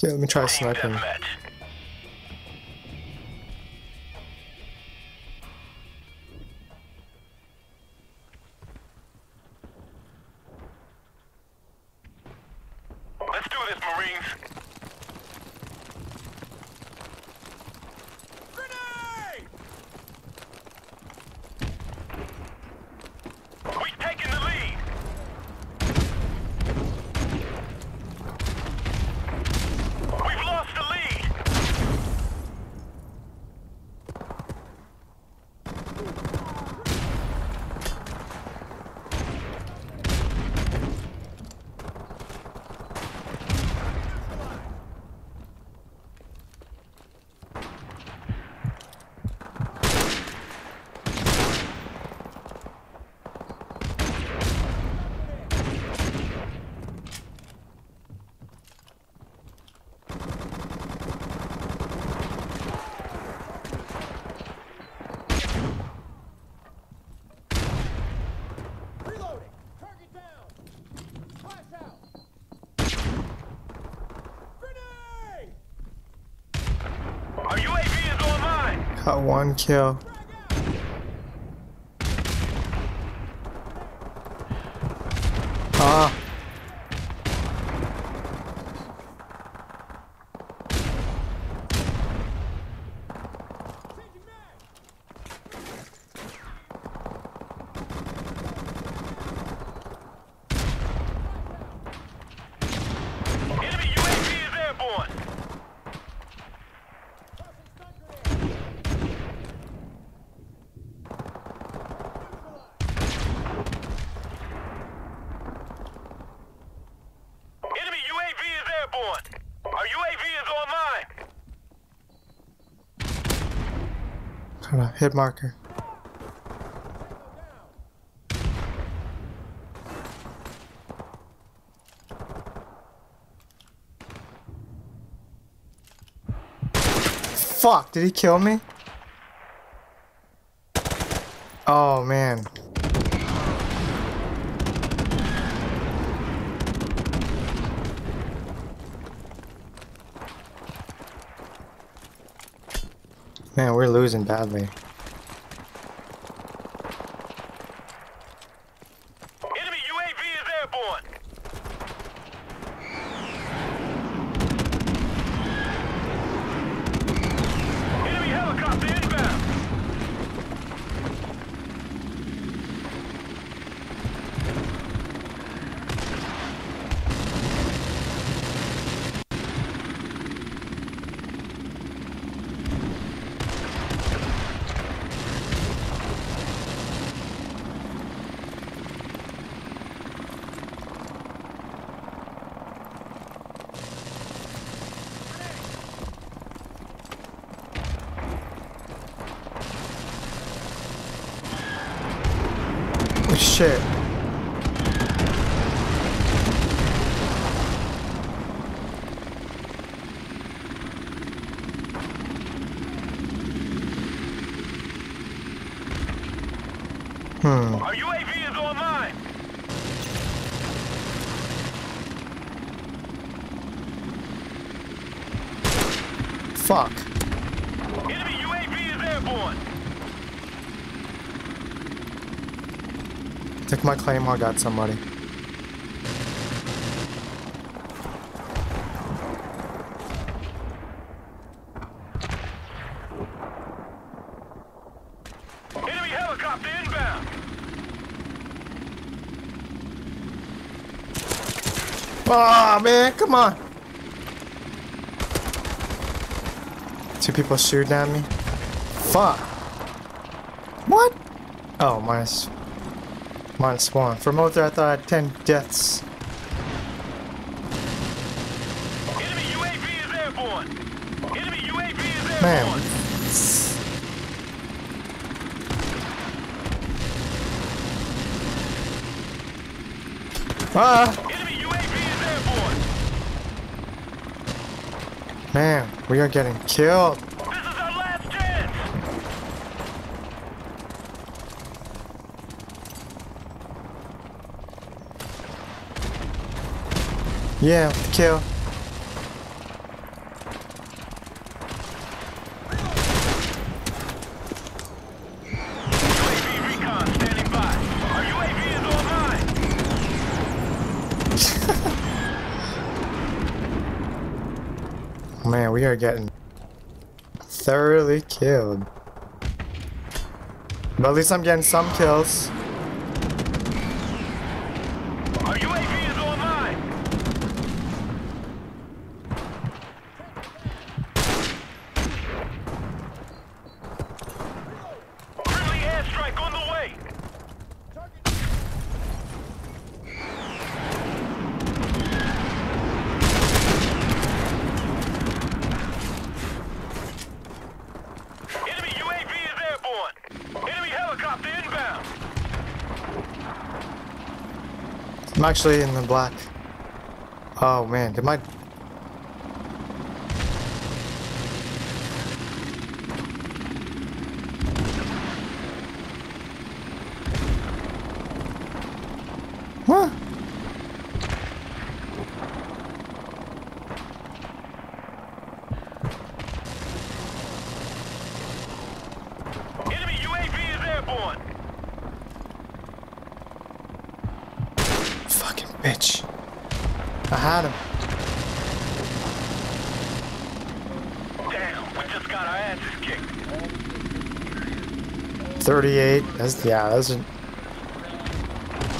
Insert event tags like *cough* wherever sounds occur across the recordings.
Yeah, let me try sniping. Got one kill. Ah, Changing mag! Enemy UAV is airborne. Tossing stun grenade! Enemy UAV is airborne. Our UAV is online. got a hit marker. Fuck, did he kill me? Oh man. Man, we're losing badly. Enemy UAV is airborne. Enemy helicopter inbound. Oh, shit. Hmm. Our UAV is online. Fuck. Enemy UAV is airborne. Took my claim, I got somebody. Enemy helicopter inbound. Oh man, come on. Two people shooting at me. Fuck. What? Oh, minus. Minus one. For a moment there, I thought I had 10 deaths. Enemy UAV is airborne. Enemy UAV is Man. Ah! Enemy UAV is airborne. Man, we are getting killed. Yeah, kill. *laughs* Man, we are getting thoroughly killed. But at least I'm getting some kills. I'm actually in the black. Oh man, did my What? Enemy UAV is airborne. Fucking bitch. I had him. Damn, we our asses kicked. 38. That's yeah, that's a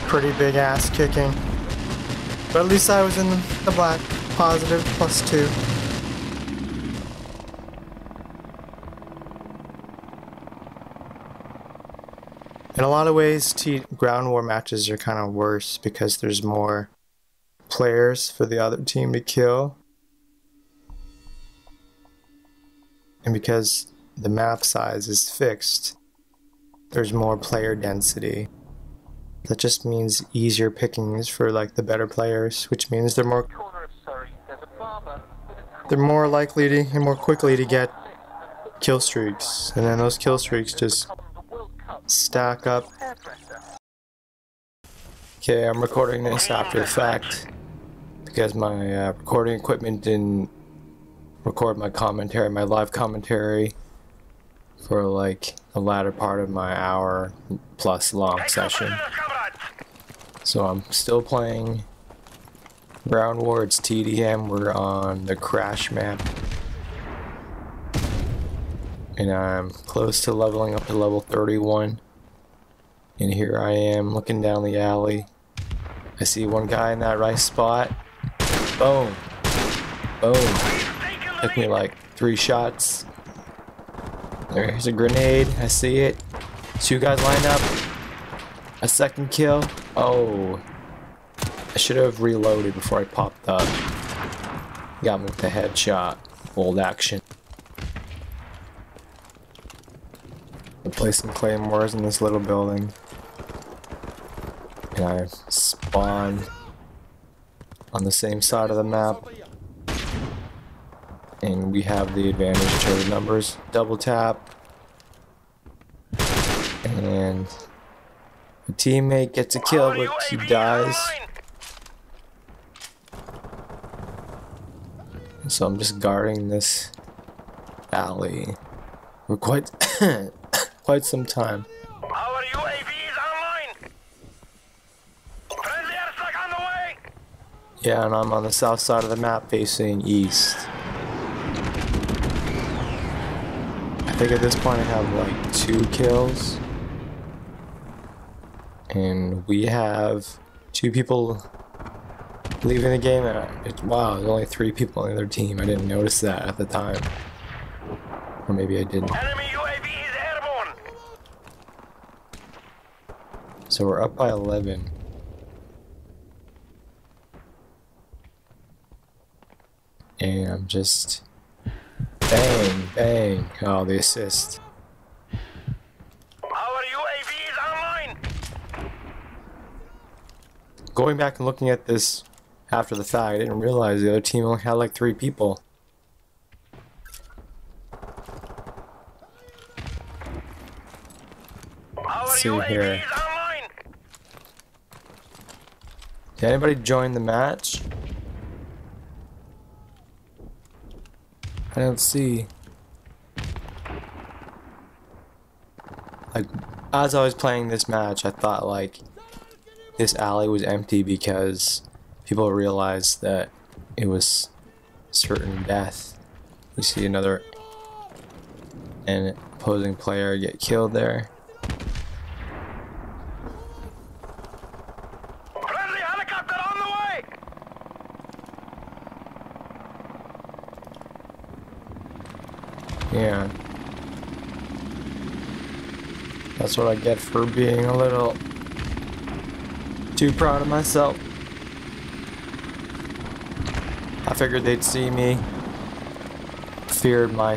pretty big ass kicking. But at least I was in the black. Positive plus two. In a lot of ways, ground war matches are kind of worse because there's more players for the other team to kill. And because the map size is fixed, there's more player density. That just means easier pickings for like the better players, which means they're more they're more likely to and more quickly to get kill streaks, and then those kill streaks just stack up. Okay, I'm recording this after the fact because my uh, recording equipment didn't record my commentary, my live commentary for like the latter part of my hour plus long session. So I'm still playing Ground War, it's TDM, we're on the crash map. And I'm close to leveling up to level 31. And here I am looking down the alley. I see one guy in that right spot. Boom. Boom. Took me like three shots. There's a grenade. I see it. Two guys lined up. A second kill. Oh. I should have reloaded before I popped up. Got me with the headshot. Old action. I placed some claymores in this little building. And I spawn on the same side of the map. And we have the advantage to the numbers. Double tap. And a teammate gets a kill, but he dies. So I'm just guarding this alley for quite *coughs* quite some time. Our UAV is online. Friendly airstrike on the way. Yeah, and I'm on the south side of the map facing east. I think at this point I have like two kills. And we have two people leaving the game. And I- it, wow, there's only three people on the other team. I didn't notice that at the time. Or maybe I didn't. Enemy UAV is airborne. So we're up by 11. And I'm just bang, bang. Oh, the assist. Our UAV is online. Going back and looking at this after the fact, I didn't realize the other team only had like three people. Our see here. is online. Did anybody join the match? I don't see. Like, as I was playing this match, I thought like this alley was empty because people realized that it was certain death You see another an opposing player get killed there. Friendly helicopter on the way! Yeah. That's what I get for being a little too proud of myself. I figured they'd see me. Feared my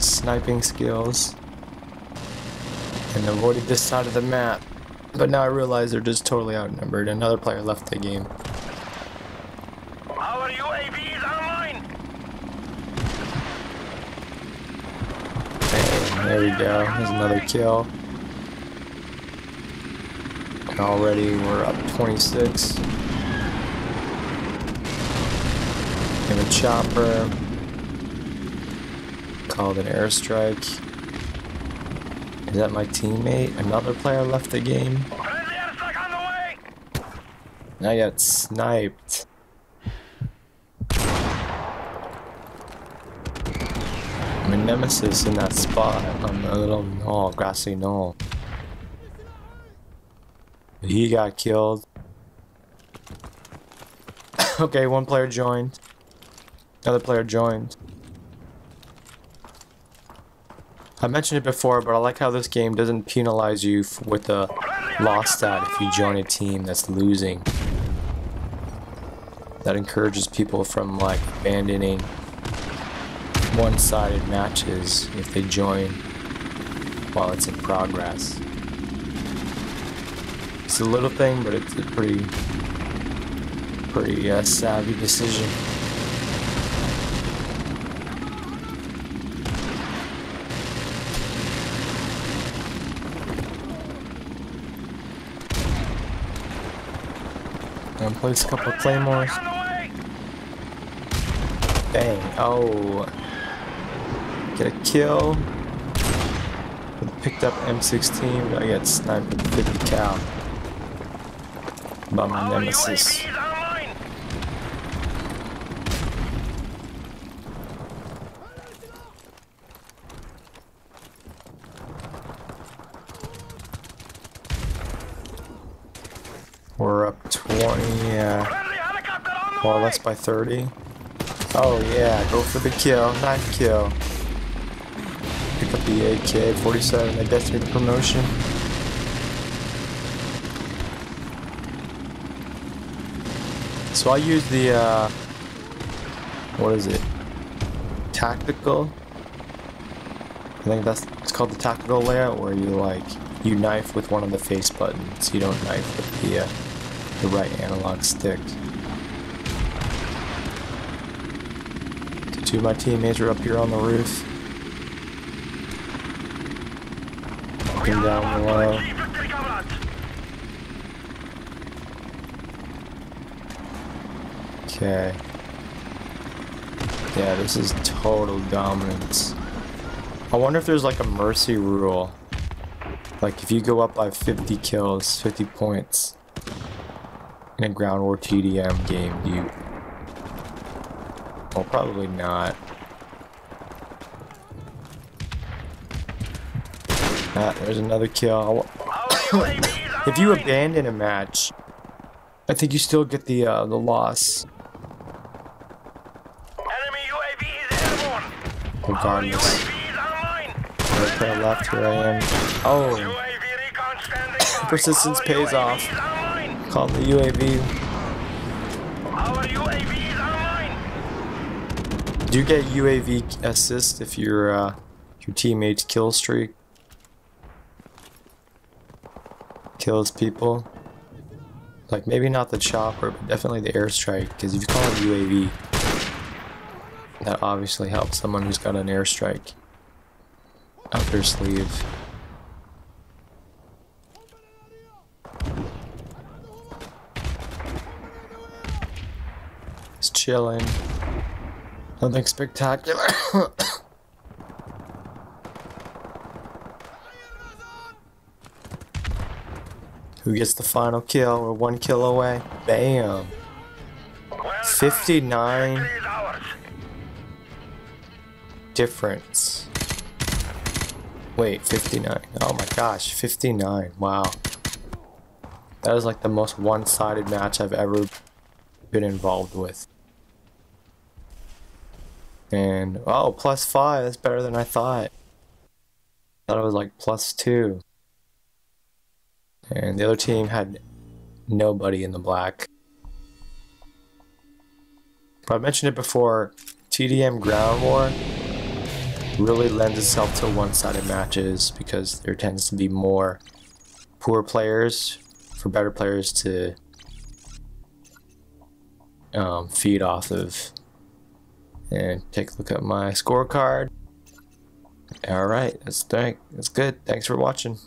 sniping skills. And avoided this side of the map. But now I realize they're just totally outnumbered. Another player left the game. Our online! Bang, there we go. There's another kill. Already we're up 26. And a chopper. Called an airstrike. Is that my teammate? Another player left the game. Friendly airstrike on! And I got sniped. My nemesis in that spot on the little knoll, grassy knoll. He got killed. *coughs* okay, one player joined. Another player joined. I mentioned it before, but I like how this game doesn't penalize you with a loss stat if you join a team that's losing. That encourages people from like abandoning one-sided matches if they join while it's in progress. A little thing, but it's a pretty, pretty uh, savvy decision. And place a couple claymores. Bang. Oh. Get a kill. Picked up M16, but I get sniped with 50 cal. By my nemesis. UAV is online! We're up 20, yeah. Friendly helicopter on the More or less by 30. Oh yeah, go for the kill. Knife kill. Pick up the AK 47. That gets me the promotion. So I use the uh what is it? Tactical. I think that's it's called the tactical layout where you like you knife with one of the face buttons. You don't knife with the uh, the right analog stick. Two of my teammates are up here on the roof. Down below. Okay. Yeah, this is total dominance. I wonder if there's like a mercy rule. Like if you go up by 50 kills, 50 points in a ground war TDM game, do you... Well, probably not. Ah, there's another kill. *coughs* If you abandon a match, I think you still get the uh, the loss regardless. UAV is online! Right left, here I am. Oh, UAV recon standing by! Persistence pays off. Call the UAV. Our UAV is online! Do you get UAV assist if your uh, your teammates kill streak kills people? Like maybe not the chopper, but definitely the airstrike. Because if you call it UAV, that obviously helps someone who's got an airstrike up their sleeve. Just chilling. Nothing spectacular. *coughs* Who gets the final kill? We're one kill away. Bam. 59. Difference. Wait, 59. Oh my gosh, 59. Wow. That is like the most one-sided match I've ever been involved with. And, oh, plus five. That's better than I thought. thought it was like plus two. And the other team had nobody in the black. But I mentioned it before, TDM Ground War really lends itself to one-sided matches because there tends to be more poor players for better players to um, feed off of. And take a look at my scorecard. All right, that's that's good. Thanks for watching.